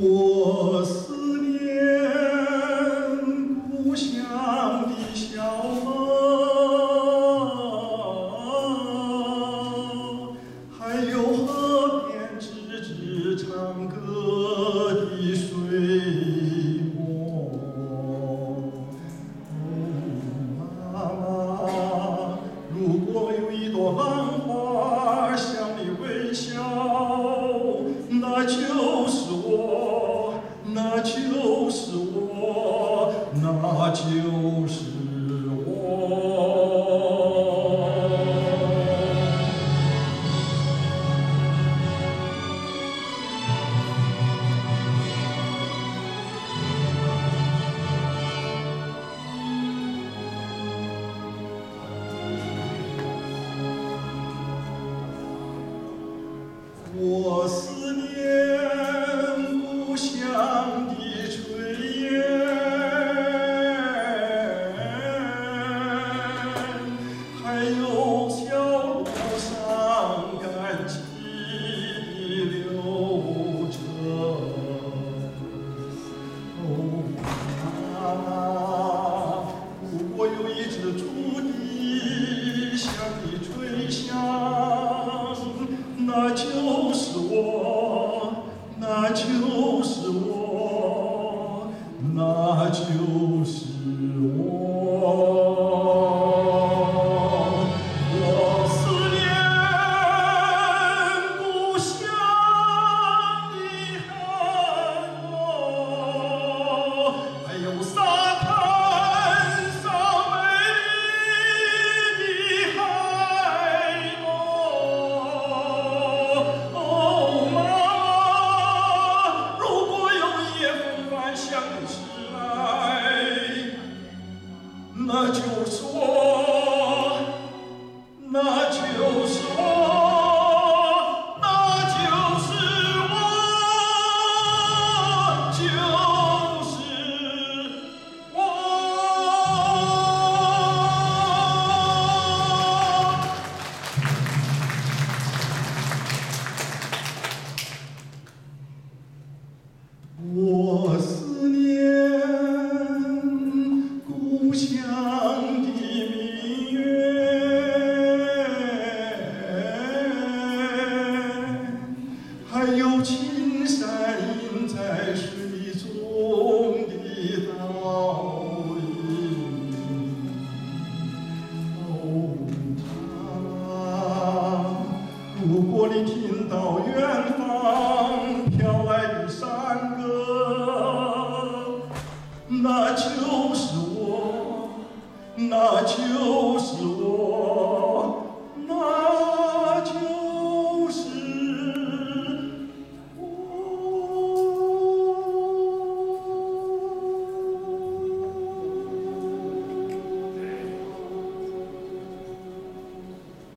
我思念故乡的小河还有河边吱吱唱歌。就是我。我思念如果有一只竹笛向你吹响，那就是我，那就是我，那就是我。我思念故乡的海鸥，还有沙风帆向你驶来，那就是我。那就是我，那就是我，有青山映在水中的倒影。哦，妈，如果你听到远方飘来的山歌，那就是我，那就是我，